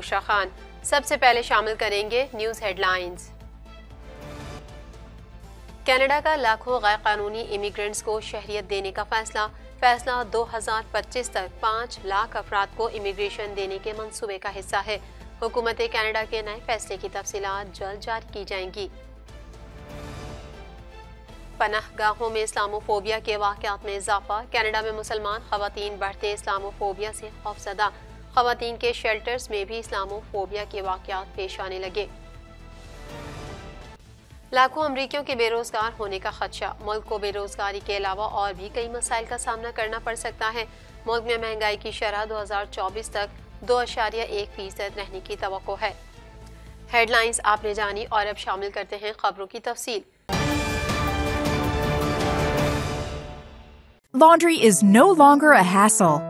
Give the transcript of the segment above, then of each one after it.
आशा खान। सबसे पहले शामिल करेंगे न्यूज़ हेडलाइंस। कनाडा का लाखों गैर कानूनी इमिग्रेंट्स को शहरियत देने का फैसला। फैसला 2025 तक पाँच लाख अफराद को इमिग्रेशन देने के मंसूबे का हिस्सा है। हुकूमत कनाडा के नए फैसले की तफसीलात जल्द जारी की जाएँगी। पनाह गाहों में इस्लामोफोबिया के वाकत में इजाफा। कनाडा में मुसलमान खवतिन बढ़ते इस्लामोफोबिया से खौफजदा। खवतिन के शेल्टर्स में भी इस्लामोफोबिया के वाकत पेश आने लगे। लाखों अमरीकियों के बेरोजगार होने का खदशा। मुल्क को बेरोजगारी के अलावा और भी कई मसाइल का सामना करना पड़ सकता है। मुल्क में महँगाई की शरह 2024 तक दो अशारिया एक फ़ीसद रहने की तो है। हेडलाइंस आपने जानी और अब शामिल करते हैं खबरों की तफसील। Laundry is no longer a hassle.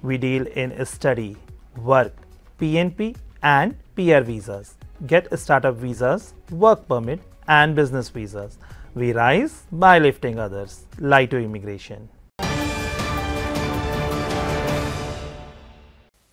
We deal in study, work, PNP, and PR visas. Get startup visas, work permit, and business visas. We rise by lifting others. Lito Immigration.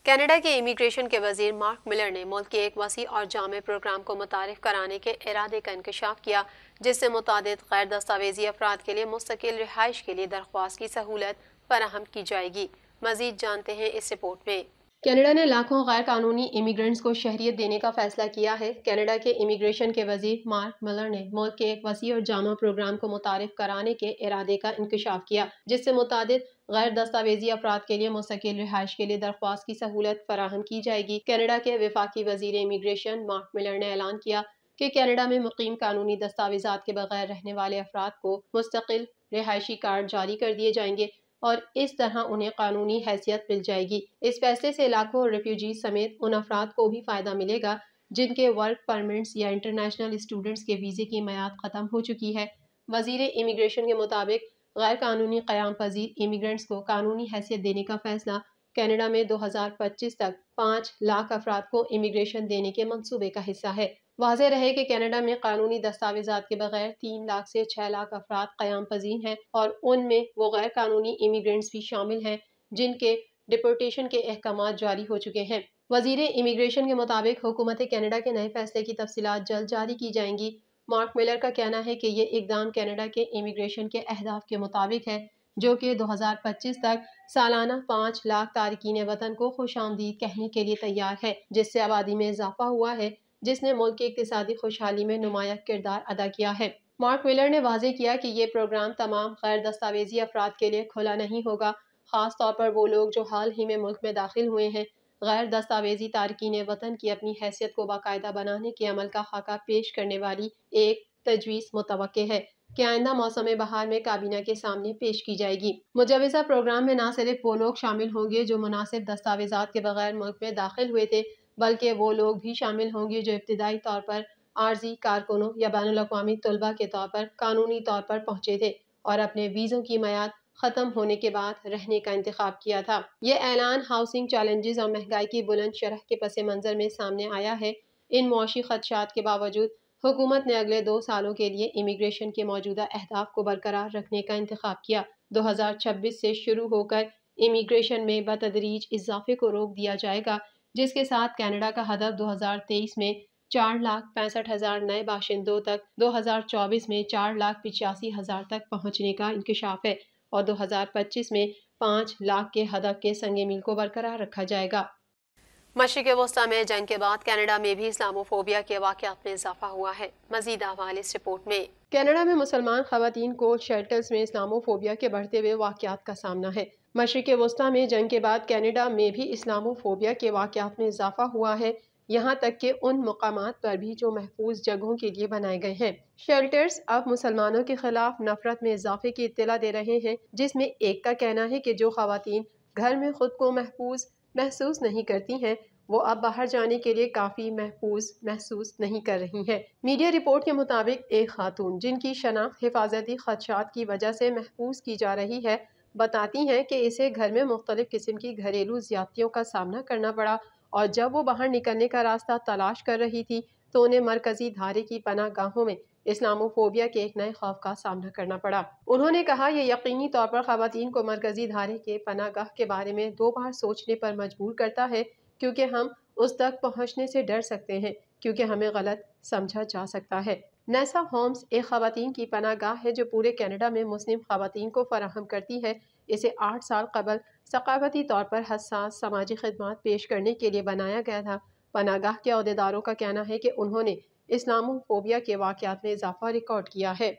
Canada के immigration के वज़ीर mark Miller ने मुल्क के एक वसी और जाम programme को मुतारफ कराने के इरादे का इंकशाफ किया जिससे मुतद गैर दस्तावेजी अफराद के लिए मुस्तकिल रिहाइश के लिए दरख्वास्त की सहूलत फराहम की जाएगी मजीद जानते हैं इस रिपोर्ट में। कनाडा ने लाखों गैर कानूनी इमिग्रेंट्स को शहरियत देने का फैसला किया है। कनाडा के इमिग्रेशन के वज़ीर मार्क मिलर ने मुल्क के एक वसी और जामा प्रोग्राम को मुतारफ कराने के इरादे का इंकशाफ किया, जिससे मुताद गैर दस्तावेजी अफराद के लिए मुस्तकिल रिहाइश के लिए दरख्वास्त की सहूलत फराहम की जाएगी। कनाडा के विफाकी वज़ीर इमिग्रेशन मार्क मिलर ने ऐलान किया कि कनाडा में मुकीम कानूनी दस्तावेजात के बगैर रहने वाले अफराद को मुस्तकिल रिहायशी कार्ड जारी कर दिए जाएँगे। और इस तरह उन्हें कानूनी हैसियत मिल जाएगी। इस फैसले से लाखों रेफ्यूजी समेत उन अफराद को भी फ़ायदा मिलेगा, जिनके वर्क परमिट्स या इंटरनेशनल स्टूडेंट्स के वीज़े की मैयाद ख़त्म हो चुकी है। वज़ीर इमिग्रेशन के मुताबिक गैर कानूनी क़्याम पजीर इमिग्रेंट्स को कानूनी हैसियत देने का फैसला कनाडा में 2025 तक पाँच लाख अफराद को इमिग्रेशन देने के मंसूबे का हिस्सा है। वाजह रहे कि कनाडा में कानूनी दस्तावेजात के बगैर तीन लाख से छः लाख अफराद क्याम पजीर हैं और उनमें वो गैर कानूनी इमिग्रेंट्स भी शामिल हैं, जिनके डिपोर्टेशन के अहकाम जारी हो चुके हैं। वज़ीर इमिग्रेशन के मुताबिक हुकूमत कनाडा के नए फैसले की तफसीत जल्द जारी की जाएँगी। मार्क मिलर का कहना है कि ये इकदाम कनाडा के इमिग्रेशन के अहदाफ के मुताबिक है, जो कि 2025 तक सालाना पाँच लाख तारकिन वतन को खुश आमदीद कहने के लिए तैयार है, जिससे आबादी में इजाफा हुआ है, जिसने मुल्क की इकतदी खुशहाली में नुमाया किरदार अदा किया है। मार्क विलर ने वाजे किया कि ये प्रोग्राम तमाम गैर दस्तावेजी अफराद के लिए खुला नहीं होगा, ख़ास तौर पर वो लोग जो हाल ही में मुल्क में दाखिल हुए हैं। गैर दस्तावेजी तारकिन वतन की अपनी हैसियत को बाकायदा बनाने के अमल का खाका पेश करने वाली एक तजवीज़ मुतव है। कि आइंदा मौसम बहार में काबीना के सामने पेश की जाएगी? मुजवजा प्रोग्राम में न सिर्फ़ वो लोग शामिल होंगे जो मुनासिब दस्तावेजात के बगैर मुल्क में दाखिल हुए थे, बल्कि वो लोग भी शामिल होंगे जो इब्तदाई तौर पर आर्जी, कारकुनों या बैन अवी तलबा के तौर पर कानूनी तौर पर पहुँचे थे और अपने वीज़ों की मैयाद ख़त्म होने के बाद रहने का इंतखब किया था। ये ऐलान हाउसिंग चैलेंजेस और महँगाई की बुलंद शरह के पस मंज़र में सामने आया है। इन मुआशी खदशात के बावजूद हुकूमत ने अगले दो सालों के लिए इमिग्रेशन के मौजूदा अहदाफ को बरकरार रखने का इंतखब किया। दो हज़ार छब्बीस से शुरू होकर इमिग्रेशन में बतदरीज इजाफे को रोक दिया जाएगा, जिसके साथ कनाडा का हदफ 2023 में चार लाख पैंसठ हज़ार नए बाशिंदों तक 2024 में चार लाख पिचासी हज़ार तक पहुँचने का इंकशाफ है और 2025 में पाँच लाख के हदफ के संग मील को बरकरार रखा जाएगा। मशरक वस्ती में, जंग के बाद कनाडा में भी इस्लामोफोबिया के वाकत में इजाफा हुआ है। मजीद अहवाल इस रिपोर्ट में। कनाडा में मुसलमान खातन को शेल्टर्स में इस्लामोफोबिया के बढ़ते हुए वाकत का सामना है। मशरक वस्ती में, जंग के बाद कनाडा में भी इस्लामोफोबिया के वाकत में इजाफा हुआ है। यहाँ तक कि उन मकाम पर भी जो महफूज जगहों के लिए बनाए गए हैं। शेल्टर्स अब मुसलमानों के खिलाफ नफरत में इजाफे की इतला दे रहे हैं, जिसमें एक का कहना है कि जो खातन घर में खुद को महफूज महसूस नहीं करती हैं। वो अब बाहर जाने के लिए काफ़ी महफूज महसूस नहीं कर रही हैं। मीडिया रिपोर्ट के मुताबिक एक खातून, जिनकी शनाख्त हिफाजती खदशात की वजह से महफूज की जा रही है, बताती हैं कि इसे घर में मुख्तलिफ़ किस्म की घरेलू ज्यादतियों का सामना करना पड़ा और जब वो बाहर निकलने का रास्ता तलाश कर रही थी तो उन्हें मरकजी धारे की पनाह गाहों में इस्लामोफोबिया के एक नए खौफ का सामना करना पड़ा। उन्होंने कहा यह यकीनी तौर पर खातन को मरकजी धारे के पनागाह के बारे में दो बार सोचने पर मजबूर करता है, क्योंकि हम उस तक पहुँचने से डर सकते हैं, क्योंकि हमें गलत समझा जा सकता है। नैसा होम्स एक खातन की पनागाह है जो पूरे कनाडा में मुस्लिम खातन को फराहम करती है। इसे आठ साल कबल सकाफती तौर पर हसास समाजी खदमात पेश करने के लिए बनाया गया था। पनागाह के अहदेदारों का कहना है कि उन्होंने इस्लामोफोबिया के वाकत में इजाफा रिकॉर्ड किया है।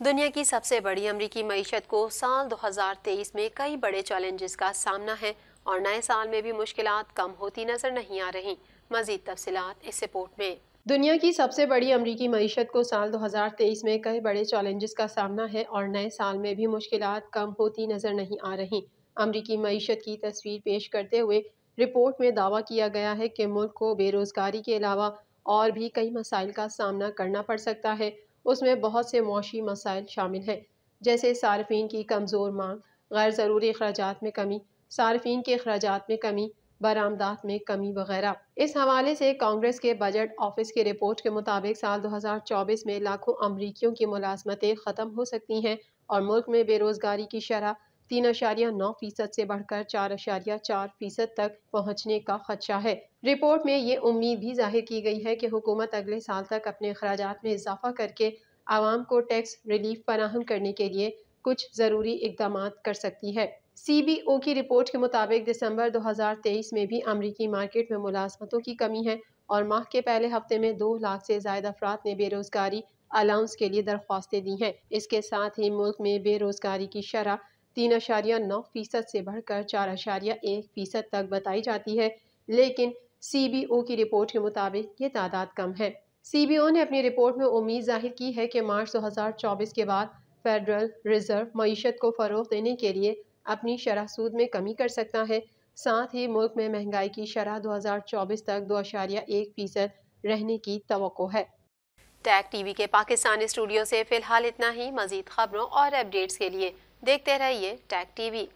दुनिया की सबसे बड़ी अमरीकी मीशत को साल 2023 में कई बड़े चैलेंजेस का सामना है और नए साल में भी मुश्किल कम होती नज़र नहीं आ रही। मजीद तफसीत इस रिपोर्ट में। दुनिया की सबसे बड़ी अमरीकी मीशत को साल 2023 में कई बड़े चैलेंजेस का सामना है और नए साल में भी मुश्किल कम होती नज़र नहीं आ रही। अमरीकी मीशत की तस्वीर पेश करते हुए रिपोर्ट में दावा किया गया है कि मुल्क को बेरोज़गारी के अलावा और भी कई मसाइल का सामना करना पड़ सकता है। उसमें बहुत से मुआशी मसाइल शामिल हैं, जैसे सार्फिन की कमज़ोर मांग गैर ज़रूरी अखराज में कमी, सार्फिन के अखराज में कमी, बरामदात में कमी वगैरह। इस हवाले से कांग्रेस के बजट ऑफ़िस की रिपोर्ट के मुताबिक साल 2024 में लाखों अमरीकियों की मुलाजमतें ख़त्म हो सकती हैं और मुल्क में बेरोज़गारी की शरह तीन अशारिया नौ फ़ीसद से बढ़कर चार अशारिया चार फ़ीसद तक पहुँचने का खदशा है। रिपोर्ट में ये उम्मीद भी ज़ाहिर की गई है कि हुकूमत अगले साल तक अपने अखराज में इजाफा करके आवाम को टैक्स रिलीफ फराहम करने के लिए कुछ ज़रूरी इकदाम कर सकती है। सी बी ओ की रिपोर्ट के मुताबिक दिसंबर 2023 में भी अमरीकी मार्केट में मुलाजमतों की कमी है और माह के पहले हफ़्ते में दो लाख से ज़्यादा अफराद ने बेरोजगारी अलाउंस के लिए दरख्वास्तें दी हैं। इसके साथ ही मुल्क में बेरोजगारी की शरह तीन अशारिया नौ फ़ीसद से बढ़कर चार अशारिया एक फ़ीसद तक बताई जाती है, लेकिन सी बी ओ की रिपोर्ट के मुताबिक ये तादाद कम है। सी बी ओ ने अपनी रिपोर्ट में उम्मीद ज़ाहिर की है कि मार्च 2024 के बाद फेडरल रिज़र्व मीशत को फ़रोग देने के लिए अपनी शरह सूद में कमी कर सकता है। साथ ही मुल्क में महँगाई की शरह 2024 तक दो अशारिया एक फ़ीसद रहने की तो है। टैग टीवी के पाकिस्तानी स्टूडियो से फ़िलहाल इतना ही। मजीद खबरों और अपडेट्स के लिए देखते रहिए टैग टीवी